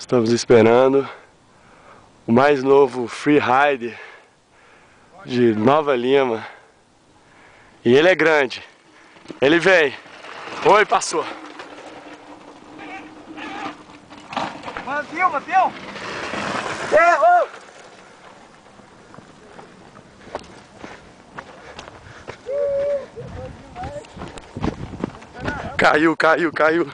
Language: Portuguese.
Estamos esperando o mais novo free freeride de Nova Lima. E ele é grande. Ele vem. Oi, passou. Mano, filma! Errou! Caiu, caiu, caiu.